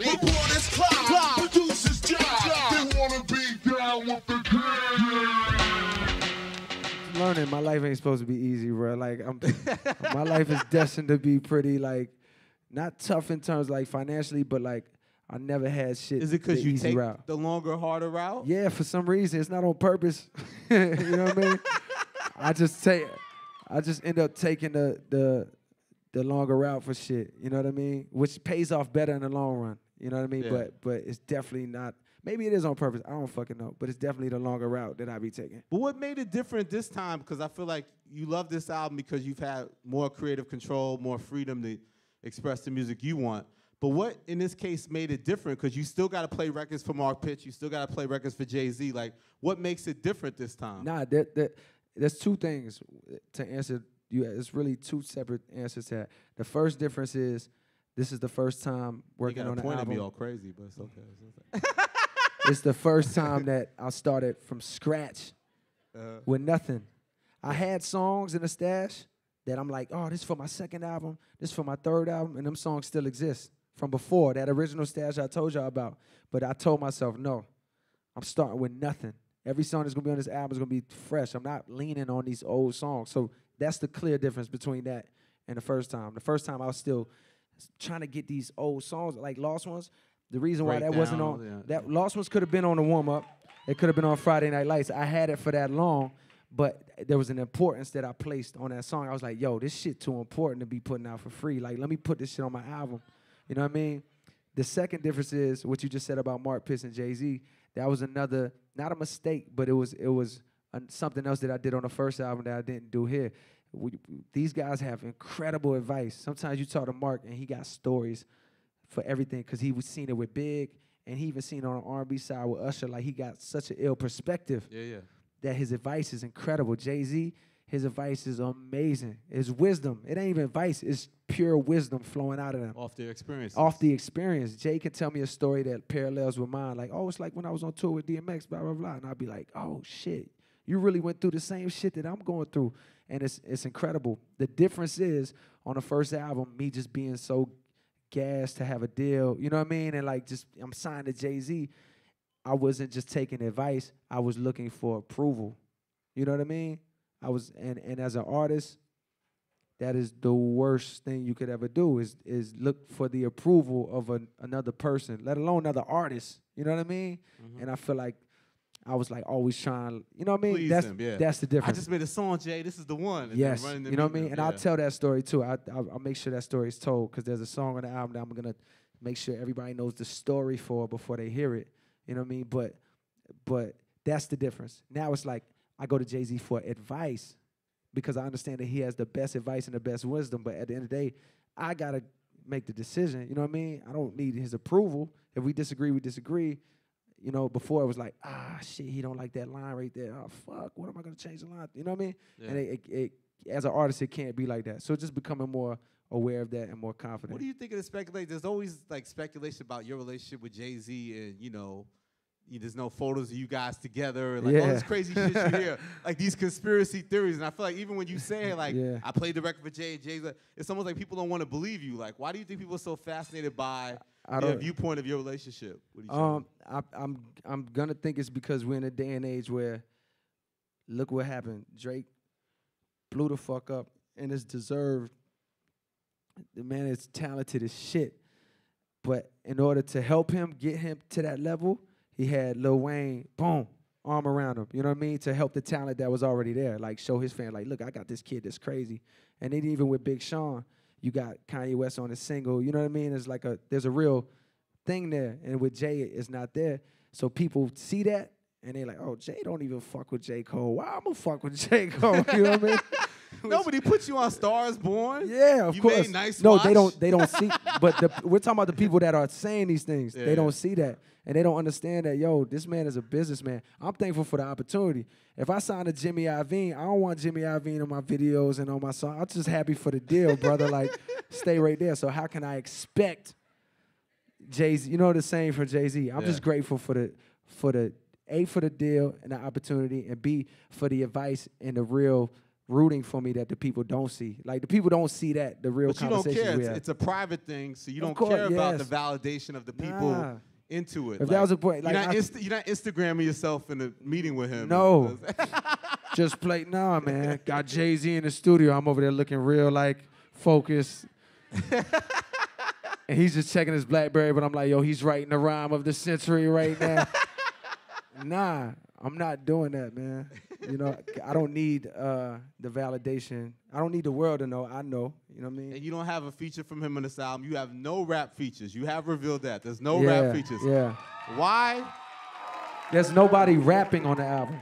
Report is Clyde, producer's job. They wanna be down with the gang. learning my life ain't supposed to be easy, bro. Like I'm, my life is destined to be pretty like not tough in terms like financially, but like I never had shit. Is it because you take route? the longer, harder route? Yeah, for some reason it's not on purpose. you know what I mean? I just take, I just end up taking the the the longer route for shit. You know what I mean? Which pays off better in the long run. You know what I mean? Yeah. But but it's definitely not. Maybe it is on purpose. I don't fucking know. But it's definitely the longer route that I be taking. But what made it different this time? Because I feel like you love this album because you've had more creative control, more freedom to express the music you want. But what in this case made it different? Because you still got to play records for Mark Pitts, you still got to play records for Jay Z. Like, what makes it different this time? Nah, that, that, there's two things to answer you. It's really two separate answers to that. The first difference is this is the first time working on the point at me all crazy, but it's okay. It's okay. it's the first time that I started from scratch Uh, with nothing. I had songs in the stash that I'm like, oh, this is for my second album, this for my third album, and them songs still exist from before that original stash I told y'all about. But I told myself, no, I'm starting with nothing. Every song that's gonna be on this album is gonna be fresh. I'm not leaning on these old songs. So that's the clear difference between that and the first time. The first time I was still trying to get these old songs, like Lost Ones. The reason why that wasn't on yeah. that Lost Ones could have been on the warm up. It could have been on Friday Night Lights. I had it for that long, but there was an importance that I placed on that song. I was like, yo, this shit too important to be putting out for free. Like, let me put this shit on my album. You know what I mean? The second difference is what you just said about Mark Pitts and Jay Z. That was another, not a mistake, but it was it was something else that I did on the first album that I didn't do here. We, these guys have incredible advice. Sometimes you talk to Mark and he got stories for everything because he was seen it with Big and he even seen it on the R&B side with Usher. Like he got such an ill perspective yeah, yeah. that his advice is incredible. Jay Z, his advice is amazing. It's wisdom. It ain't even advice. It's pure wisdom flowing out of them Off the experience. off the experience. Jay can tell me a story that parallels with mine. Like, oh, it's like when I was on tour with DMX, blah blah blah, and I'd be like, oh shit, you really went through the same shit that I'm going through, and it's it's incredible. The difference is on the first album, me just being so gassed to have a deal, you know what I mean, and like just I'm signed to Jay Z. I wasn't just taking advice; I was looking for approval. You know what I mean? I was, and and as an artist, that is the worst thing you could ever do is is look for the approval of an, another person, let alone another artist. You know what I mean? Mm-hmm. And I feel like I was like always trying. You know what I mean? Please that's them, yeah. that's the difference. I just made a song, Jay. This is the one. and yes, running to you know what I mean. them, And I'll tell that story too. I I'll, I'll make sure that story is told because there's a song on the album that I'm gonna make sure everybody knows the story for before they hear it. You know what I mean? But but that's the difference. Now it's like I go to Jay Z for advice because I understand that he has the best advice and the best wisdom. But at the end of the day, I gotta make the decision. You know what I mean? I don't need his approval. If we disagree, we disagree. You know, before it was like, ah, shit, he don't like that line right there. Oh, fuck, what am I gonna change the line? You know what I mean? And it, it, it, as an artist, it can't be like that. So just becoming more aware of that and more confident. What do you think of the speculation? There's always like speculation about your relationship with Jay Z, and you know, you, there's no photos of you guys together, and like all this crazy shit you hear, like these conspiracy theories. And I feel like even when you say like, Yeah. I played the record for Jay, Jay's, like, it's almost like people don't want to believe you. Like, why do you think people are so fascinated by I don't- viewpoint of your relationship other? Um, I, I'm I'm gonna think it's because we're in a day and age where, look what happened. Drake blew the fuck up, and it's deserved. The man is talented as shit, but in order to help him get him to that level, he had Lil Wayne, boom, arm around him. You know what I mean? To help the talent that was already there, like show his fan, like, look, I got this kid that's crazy. And then even with Big Sean, you got Kanye West on a single. You know what I mean? It's like a there's a real thing there, and with Jay, it's not there. So people see that, and they're like, "Oh, Jay don't even fuck with J Cole. Why I'm gonna fuck with J Cole?" you know what I mean? Nobody put you on Stars Born. Yeah, of you course. Made nice no, Watch. they don't. They don't see. But the, we're talking about the people that are saying these things. Yeah. They don't see that, and they don't understand that. Yo, this man is a businessman. I'm thankful for the opportunity. If I sign to Jimmy Iovine, I don't want Jimmy Iovine on my videos and on my song. I'm just happy for the deal, brother. Like, stay right there. So how can I expect Jay Z? You know the same for Jay Z. I'm Yeah. just grateful for the for the a for the deal and the opportunity, and b for the advice and the real rooting for me that the people don't see. Like the people don't see that the real But you don't care. It's, it's a private thing, so you Of don't course, care about the validation of the people Nah. into it. If that was a point, like, you're, not I- Insta- you're not Instagramming yourself in a meeting with him. No. Just play. Nah, man. Got Jay Z in the studio. I'm over there looking real like focused. and he's just checking his Blackberry, but I'm like, yo, he's writing the rhyme of the century right now. nah, I'm not doing that, man. You know, I don't need uh, the validation. I don't need the world to know. I know. You know what I mean? and you don't have a feature from him on this album. You have no rap features. You have revealed that. There's no yeah, rap features. Yeah. Why? There's nobody rapping on the album.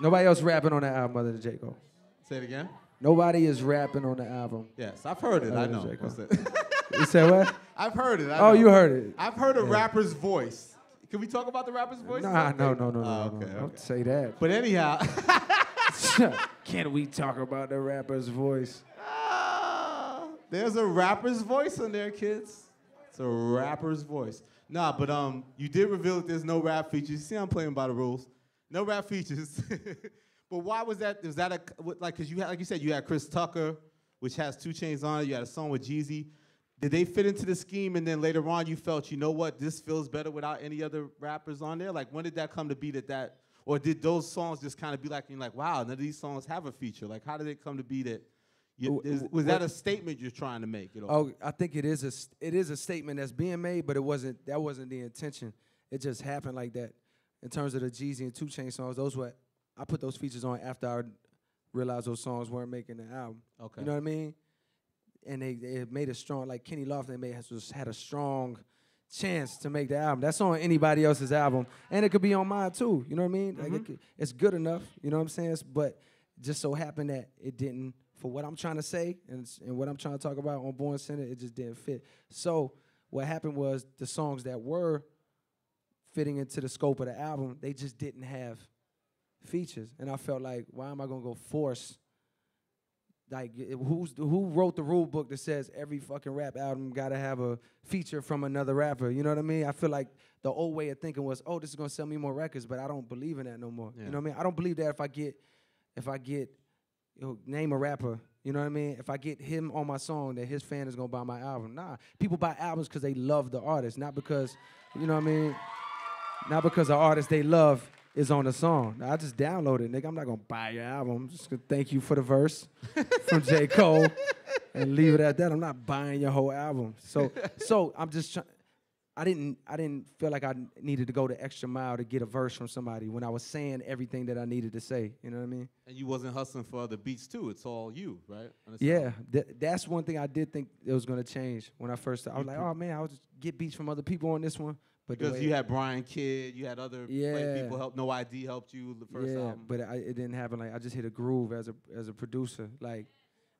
Nobody else rapping on the album other than J. Cole. Say it again. Nobody is rapping on the album. Yes, I've heard it. I know. What's it? You said what? I've heard it. I Oh, know. you heard it. I've heard a rapper's voice. Can we talk about the rapper's voice? Nah, no, no, no, no, Oh, no, okay, no. okay. Don't say that. But anyhow, Can we talk about the rapper's voice? ah, there's a rapper's voice in there, kids. It's a rapper's voice. Nah, but um, you did reveal that there's no rap features. You see, I'm playing by the rules. No rap features. but why was that? Was that a like? Cause you had, like you said, you had Chris Tucker, which has 2 Chainz on it. You had a song with Jeezy. Did they fit into the scheme? And then later on, you felt, you know what, this feels better without any other rappers on there. Like, when did that come to be that that, or did those songs just kind of be like, you're like, wow, none of these songs have a feature? Like, how did it come to be that? You, is, was that a statement you're trying to make? Oh, I think it is a it is a statement that's being made, but it wasn't that wasn't the intention. It just happened like that. In terms of the Jeezy and Two Chain songs, those were I put those features on after I realized those songs weren't making the album. Okay. You know what I mean? And they, they made a strong like Kenny Lofton made has had a strong chance to make the album. That's on anybody else's album, and it could be on mine too. You know what I mean? Like it mm-hmm. could, it's good enough. You know what I'm saying? It's- But just so happened that it didn't for what I'm trying to say and, and what I'm trying to talk about on Born Sinner. It just didn't fit. So what happened was the songs that were fitting into the scope of the album, they just didn't have features, and I felt like, why am I gonna go force? Like, who's who wrote the rule book that says every fucking rap album gotta have a feature from another rapper? You know what I mean? I feel like the old way of thinking was, oh, this is gonna sell me more records, but I don't believe in that no more. Yeah. You know what I mean? I don't believe that if I get, if I get, you know, name a rapper. You know what I mean? If I get him on my song, that his fan is gonna buy my album. Nah, people buy albums because they love the artist, not because, you know what I mean? Not because the artist they love is on the song. I just download it, nigga. I'm not gonna buy your album. I'm just gonna thank you for the verse from J. Cole and leave it at that. I'm not buying your whole album. So so I'm just trying I didn't I didn't feel like I needed to go the extra mile to get a verse from somebody when I was saying everything that I needed to say. You know what I mean? and you wasn't hustling for other beats too. It's all you, right? On Yeah, th- that's one thing I did think it was gonna change when I first. I was like, oh man, I'll just get beats from other people on this one. But Because you had Brian Kidd, you had other Yeah. people help. No ID helped you the first yeah, album. but I, it didn't happen. Like I just hit a groove as a as a producer. Like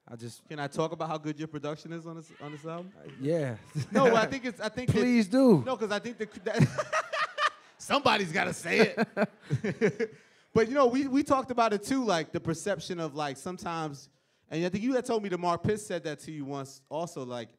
I just Can I talk about how good your production is on this on this album? Uh, yeah. No, I think it's. I think that- Please do. No, because I think the, that somebody's got to say it. but you know, we we talked about it too, like the perception of like sometimes, and I think you had told me that Mark Pitts said that to you once. Also, like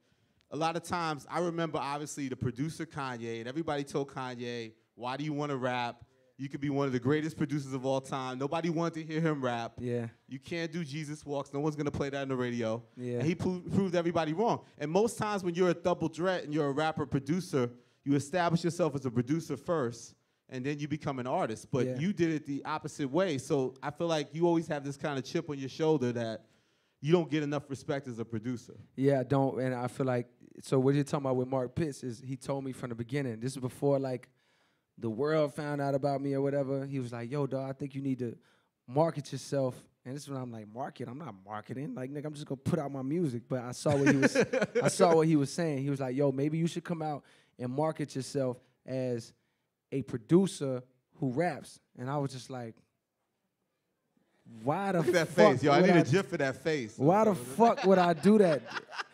a lot of times, I remember obviously the producer Kanye, and everybody told Kanye, "Why do you want to rap? You could be one of the greatest producers of all time. Nobody wanted to hear him rap. Yeah. You can't do Jesus Walks. No one's gonna play that on the radio. Yeah. And he pro- proved everybody wrong. And most times when you're a double threat and you're a rapper producer, you establish yourself as a producer first, and then you become an artist. But Yeah. you did it the opposite way. So I feel like you always have this kind of chip on your shoulder that you don't get enough respect as a producer. Yeah, I don't. And I feel like so what you're talking about with Mark Pitts is he told me from the beginning. This is before like the world found out about me or whatever. He was like, "Yo, dog, I think you need to market yourself." And this is when I'm like, "Market? I'm not marketing. Like, nigga, I'm just gonna put out my music." But I saw what he was. I saw what he was saying. He was like, "Yo, maybe you should come out and market yourself as a producer who raps." And I was just like, "Why the Look at that fuck face, yo. I need a gif for that face. why the fuck would I do that?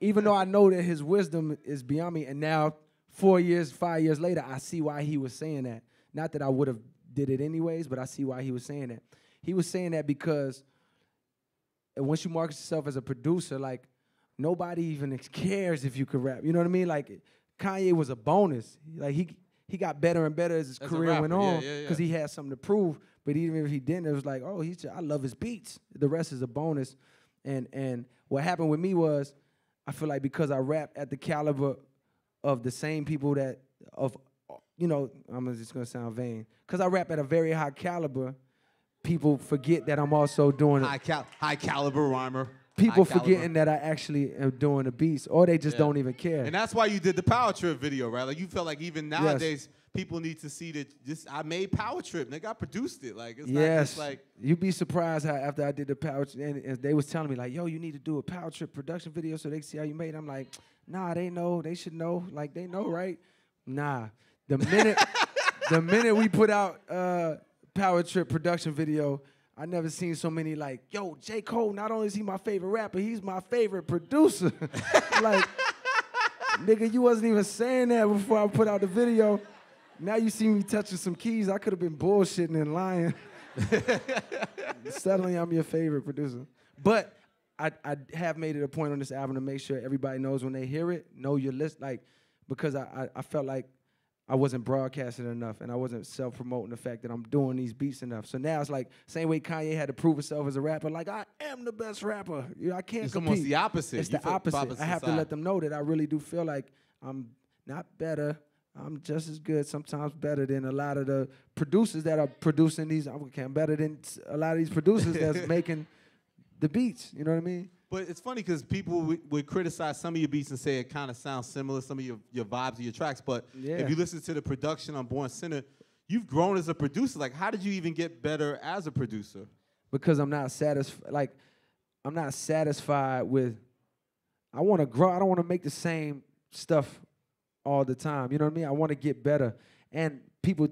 Even though I know that his wisdom is beyond me, and now four years, five years later, I see why he was saying that. Not that I would have did it anyways, but I see why he was saying that. He was saying that because once you market yourself as a producer, like nobody even cares if you could rap. You know what I mean? Like Kanye was a bonus. Like he he got better and better as his As career went yeah, on yeah, because yeah. he had something to prove. But even if he didn't, it was like, oh, he's just, I love his beats. The rest is a bonus. And and what happened with me was, I feel like because I rap at the caliber of the same people that of, you know, I'm just gonna sound vain. Because I rap at a very high caliber, people forget that I'm also doing High, cal- high caliber rhymer. people high caliber. forgetting that I actually am doing the beats, or they just Yeah. don't even care. And that's why you did the Power Trip video, right? Like you felt like even nowadays people need to see that this I made Power Trip. Nigga, I produced it. Like it's not yes, just like you'd be surprised how after I did the power, Trip, and, and they was telling me like, "Yo, you need to do a power trip production video so they can see how you made." it. I'm like, "Nah, they know. They should know. Like they know, right? Nah." The minute, the minute we put out uh, power trip production video. I never seen so many like, yo, J. Cole, not only is he my favorite rapper, he's my favorite producer. like, nigga, you wasn't even saying that before I put out the video. Now you see me touching some keys. I could have been bullshitting and lying. Suddenly, I'm your favorite producer. But I, I have made it a point on this album to make sure everybody knows when they hear it, know your list. Like, because I, I, I felt like I wasn't broadcasting enough and I wasn't self promoting the fact that I'm doing these beats enough. So now it's like, same way Kanye had to prove himself as a rapper, like, I am the best rapper. You know, I can't it's compete. almost the opposite. It's You the feel opposite. I have to let them know that I really do feel like I'm not better. I'm just as good, sometimes better than a lot of the producers that are producing these. I'm okay, I'm better than a lot of these producers that's making the beats. You know what I mean? But it's funny because people would, would criticize some of your beats and say it kind of sounds similar, some of your, your vibes of your tracks. But Yeah. if you listen to the production on Born Sinner, you've grown as a producer. Like, how did you even get better as a producer? Because I'm not satisfied. Like, I'm not satisfied with. I want to grow. I don't want to make the same stuff all the time. You know what I mean? I want to get better. And people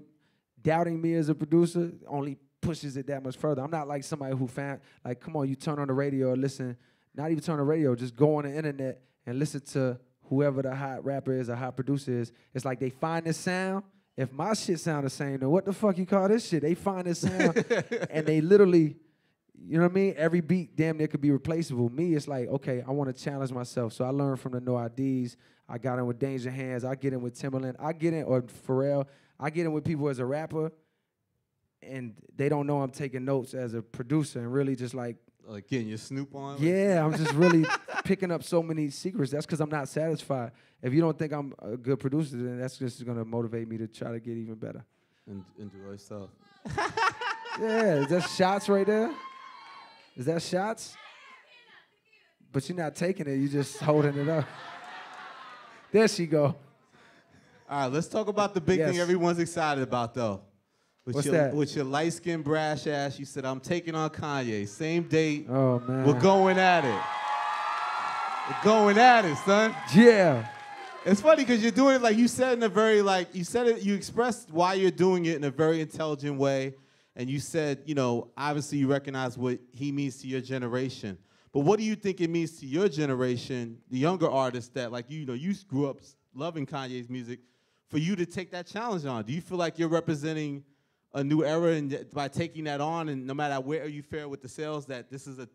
doubting me as a producer only pushes it that much further. I'm not like somebody who found like, come on, you turn on the radio or listen, not even turn on the radio, just go on the internet and listen to whoever the hot rapper is or hot producer is. It's like they find this sound. If my shit sound the same, then what the fuck you call this shit? They find this sound and they literally you know what I mean? Every beat damn near could be replaceable. Me, it's like, okay, I want to challenge myself. So I learned from the No IDs. I got in with Danja Handz. I get in with Timbaland. I get in, or Pharrell. I get in with people as a rapper, and they don't know I'm taking notes as a producer and really just like, Like getting your Snoop on? Yeah, I'm just really picking up so many secrets. That's because I'm not satisfied. If you don't think I'm a good producer, then that's just going to motivate me to try to get even better. And, and do yourself. Yeah, is that shots right there? Is that shots? But you're not taking it, you're just holding it up. There she go. All right, let's talk about the big thing everyone's excited about, though. With What's your, that? With your light skinned brash ass, you said, I'm taking on Kanye. Same date. Oh man. We're going at it. We're going at it, son. Yeah. It's funny because you're doing it like you said in a very like you said it. You expressed why you're doing it in a very intelligent way, and you said, you know, obviously you recognize what he means to your generation. But what do you think it means to your generation, the younger artists that like you know you grew up loving Kanye's music, for you to take that challenge on? Do you feel like you're representing a new era, and by taking that on, and no matter where you fare with the sales, that this is a,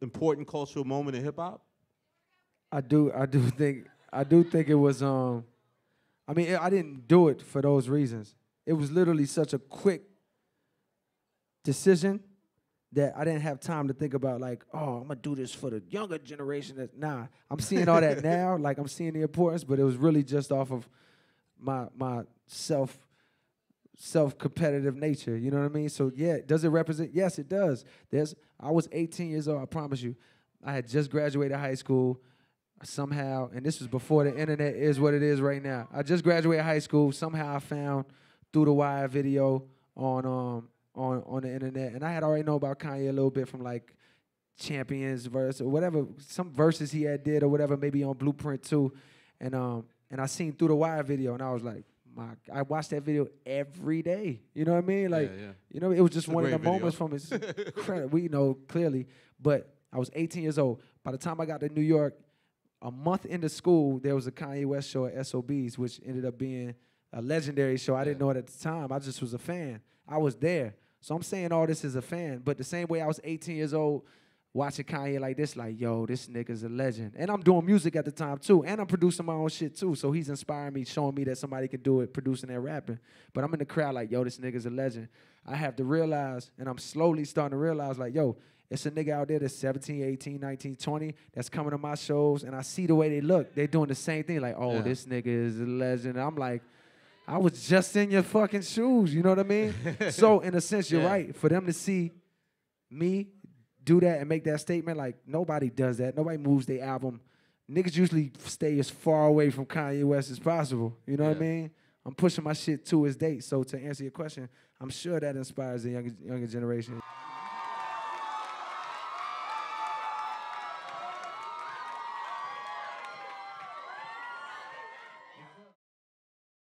important cultural moment in hip hop? I do I do think I do think it was um I mean I didn't do it for those reasons. It was literally such a quick decision that I didn't have time to think about like, oh, I'm gonna do this for the younger generation. That nah, I'm seeing all that now. Like I'm seeing the importance, but it was really just off of my my self self competitive nature. You know what I mean? So yeah, does it represent? Yes, it does. There's I was 18 years old. I promise you, I had just graduated high school. Somehow, and this was before the internet is what it is right now. I just graduated high school. Somehow, I found through the wire video on um on on the internet, and I had already know about Kanye a little bit from like Champions verse or whatever, some verses he had did or whatever, maybe on Blueprint too, and um and I seen through the wire video, and I was like, my, I watched that video every day. You know what I mean? Like, yeah. you know, it was just It's one of the video. moments from his credit. We know clearly, but I was 18 years old. By the time I got to New York, a month into school, there was a Kanye West show at SOBs, which ended up being a legendary show. I didn't know it at the time. I just was a fan. I was there. So I'm saying all this as a fan. But the same way I was 18 years old watching Kanye like this, like, yo, this nigga's a legend. And I'm doing music at the time too. And I'm producing my own shit too. So he's inspiring me, showing me that somebody can do it, producing and rapping. But I'm in the crowd like, yo, this nigga's a legend. I have to realize, and I'm slowly starting to realize, like, yo, it's a nigga out there that's 17, 18, 19, 20 that's coming to my shows, and I see the way they look. They're doing the same thing, like, oh, Yeah. this nigga is a legend. And I'm like, I was just in your fucking shoes, you know what I mean? so in a sense, you're Yeah. right. For them to see me do that and make that statement, like nobody does that. Nobody moves their album. Niggas usually stay as far away from Kanye West as possible. You know what I mean? I'm pushing my shit to his date. So to answer your question, I'm sure that inspires the younger younger generation.